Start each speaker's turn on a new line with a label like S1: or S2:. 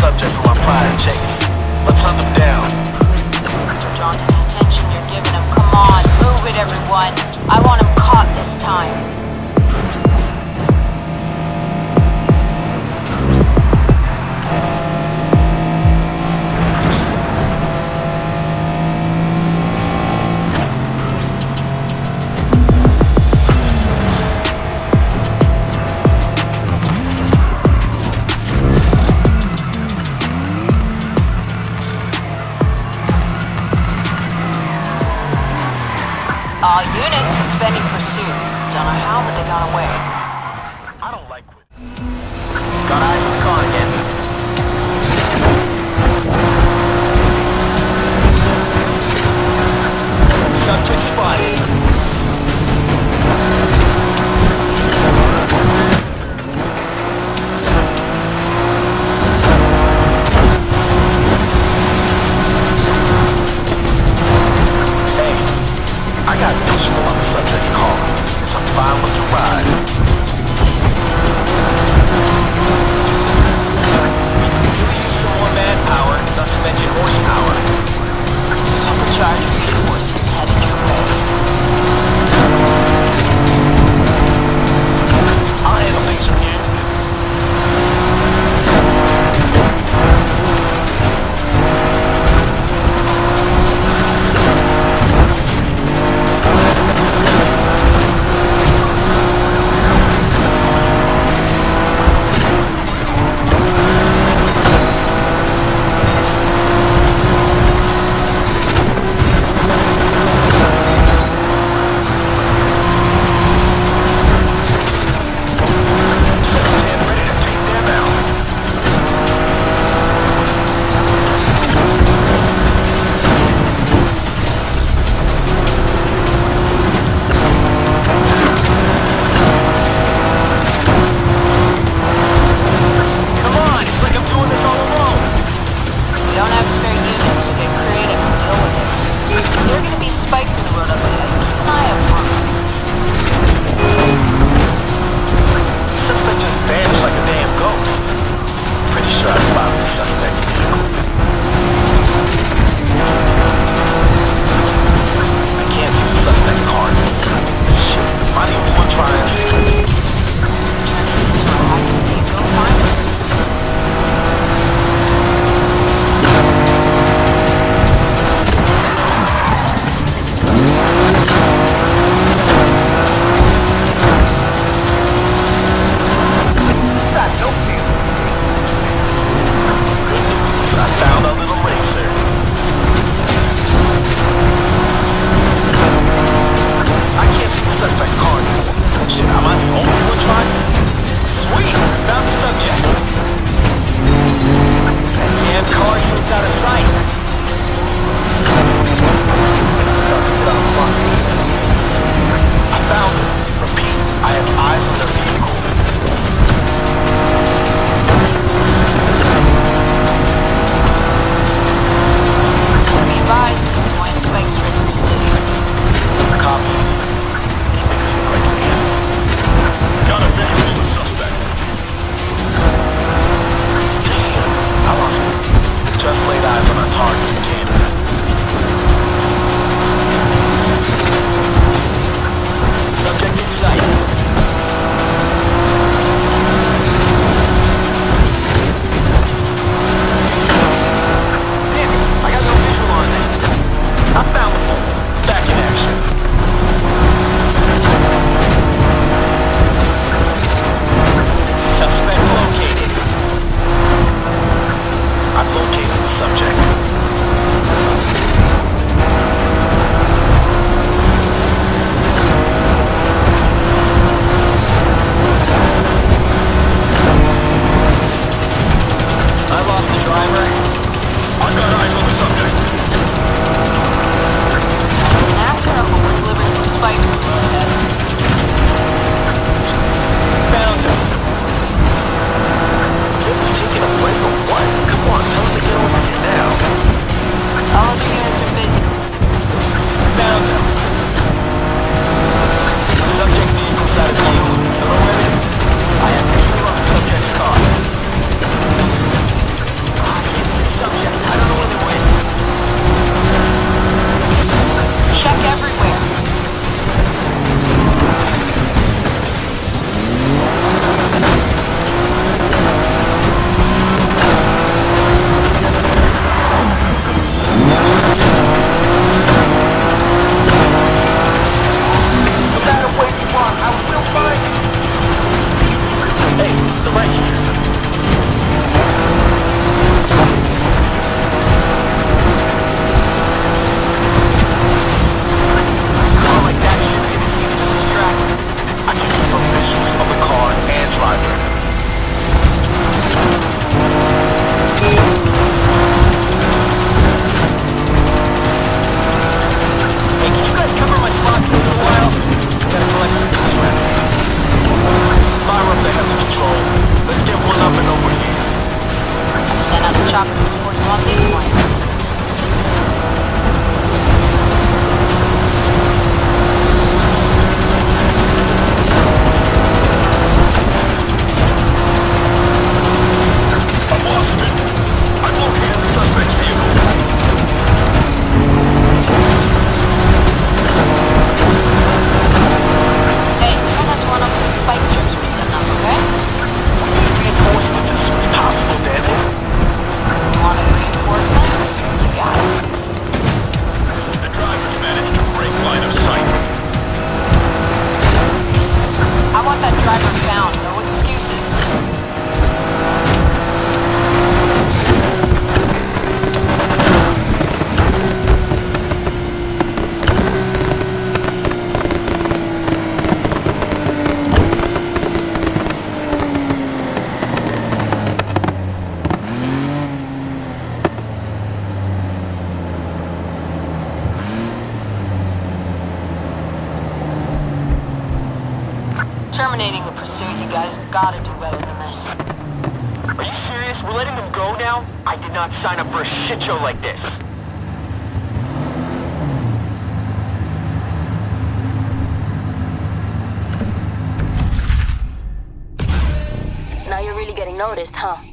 S1: subject from our prior chase. Let's hunt them down.
S2: Johnson, attention you're giving him. Come on, move it, everyone. I want him caught this time. Got away. Terminating the pursuit, you guys gotta do better than this.
S1: Are you serious? We're letting them go now? I did not sign up for a shit show like this.
S3: Now you're really getting noticed, huh?